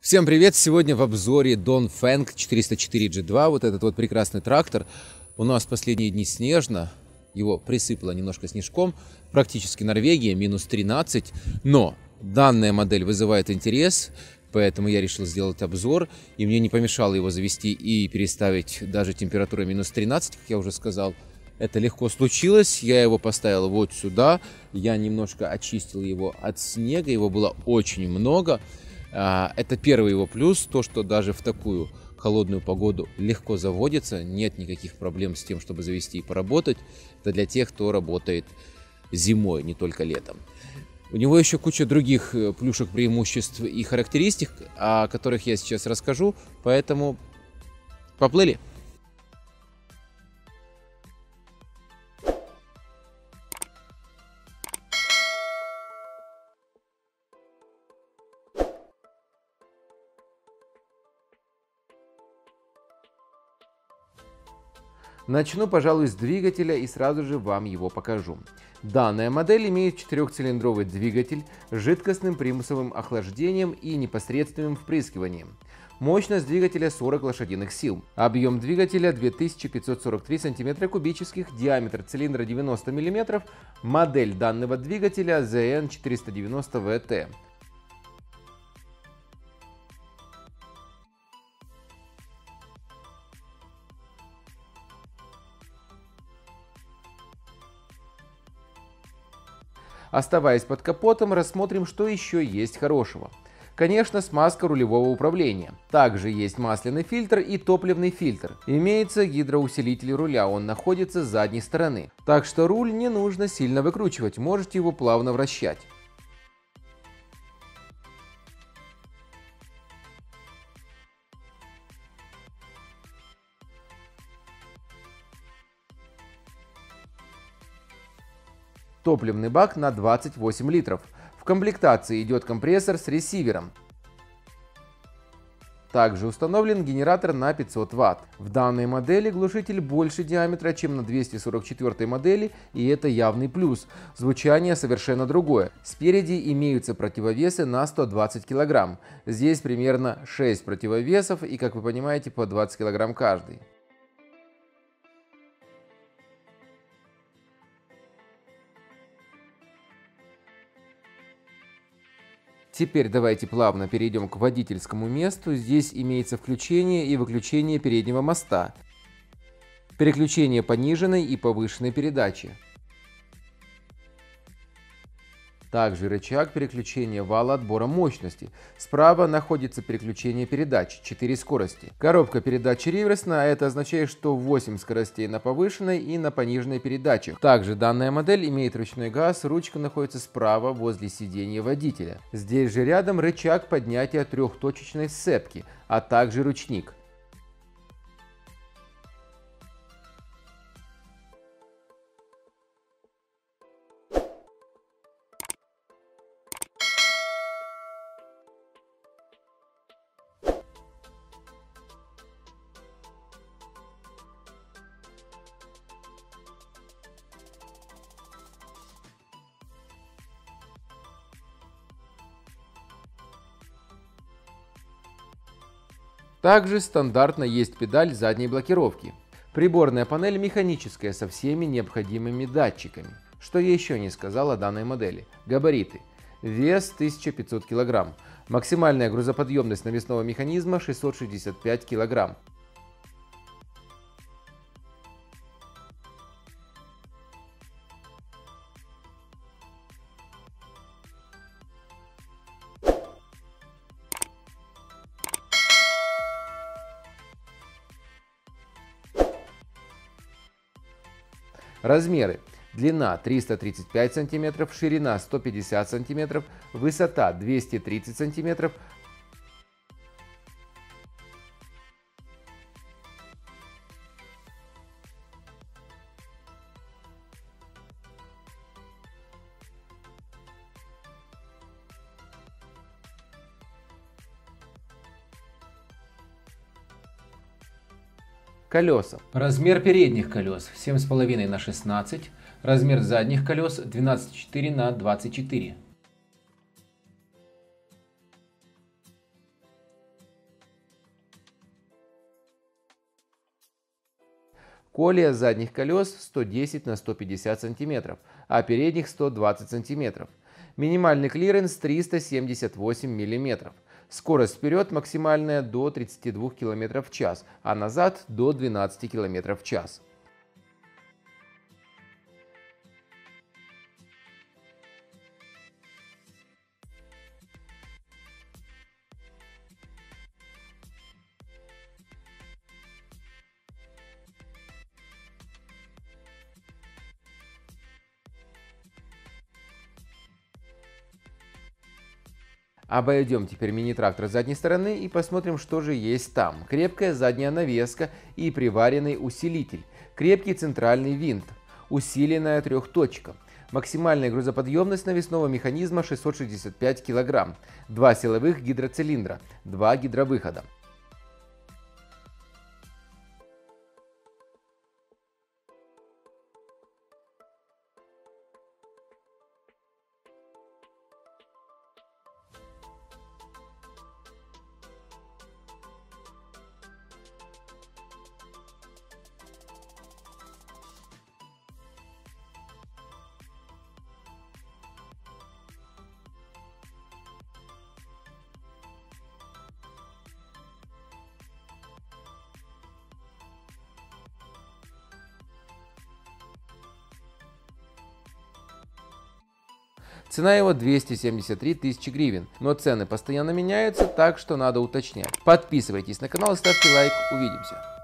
Всем привет! Сегодня в обзоре Don Feng 404G2, вот этот вот прекрасный трактор. У нас последние дни снежно, его присыпало немножко снежком, практически Норвегия, минус 13, но данная модель вызывает интерес, поэтому я решил сделать обзор, и мне не помешало его завести и переставить даже температуру минус 13, как я уже сказал. Это легко случилось, я его поставил вот сюда, я немножко очистил его от снега, его было очень много, это первый его плюс, то, что даже в такую холодную погоду легко заводится, нет никаких проблем с тем, чтобы завести и поработать. Это для тех, кто работает зимой, не только летом. У него еще куча других э, плюшек, преимуществ и характеристик, о которых я сейчас расскажу, поэтому поплыли. Начну, пожалуй, с двигателя и сразу же вам его покажу. Данная модель имеет четырехцилиндровый двигатель с жидкостным примусовым охлаждением и непосредственным впрыскиванием. Мощность двигателя 40 лошадиных сил. Объем двигателя 2543 см кубических, диаметр цилиндра 90 мм, модель данного двигателя ZN490VT. Оставаясь под капотом, рассмотрим, что еще есть хорошего. Конечно, смазка рулевого управления. Также есть масляный фильтр и топливный фильтр. Имеется гидроусилитель руля, он находится с задней стороны. Так что руль не нужно сильно выкручивать, можете его плавно вращать. Топливный бак на 28 литров. В комплектации идет компрессор с ресивером. Также установлен генератор на 500 Вт. В данной модели глушитель больше диаметра, чем на 244 модели, и это явный плюс. Звучание совершенно другое. Спереди имеются противовесы на 120 кг. Здесь примерно 6 противовесов и, как вы понимаете, по 20 кг каждый. Теперь давайте плавно перейдем к водительскому месту. Здесь имеется включение и выключение переднего моста, переключение пониженной и повышенной передачи. Также рычаг переключения вала отбора мощности. Справа находится переключение передач, 4 скорости. Коробка передач реверсна, это означает, что 8 скоростей на повышенной и на пониженной передачах. Также данная модель имеет ручной газ, ручка находится справа возле сидения водителя. Здесь же рядом рычаг поднятия трехточечной сцепки, а также ручник. Также стандартно есть педаль задней блокировки. Приборная панель механическая со всеми необходимыми датчиками. Что я еще не сказал о данной модели. Габариты. Вес 1500 кг. Максимальная грузоподъемность навесного механизма 665 кг. Размеры. Длина 335 см, ширина 150 см, высота 230 см, колеса. Размер передних колес 7,5 на 16, размер задних колес 12,4 на 24. Колея задних колес 110 на 150 сантиметров, а передних 120 сантиметров. Минимальный клиренс 378 мм. Скорость вперед максимальная до 32 км в час, а назад до 12 км в час. Обойдем теперь мини-трактор с задней стороны и посмотрим, что же есть там. Крепкая задняя навеска и приваренный усилитель. Крепкий центральный винт. Усиленная трехточка. Максимальная грузоподъемность навесного механизма 665 кг. Два силовых гидроцилиндра. Два гидровыхода. Цена его 273 тысячи гривен, но цены постоянно меняются, так что надо уточнять. Подписывайтесь на канал и ставьте лайк. Увидимся.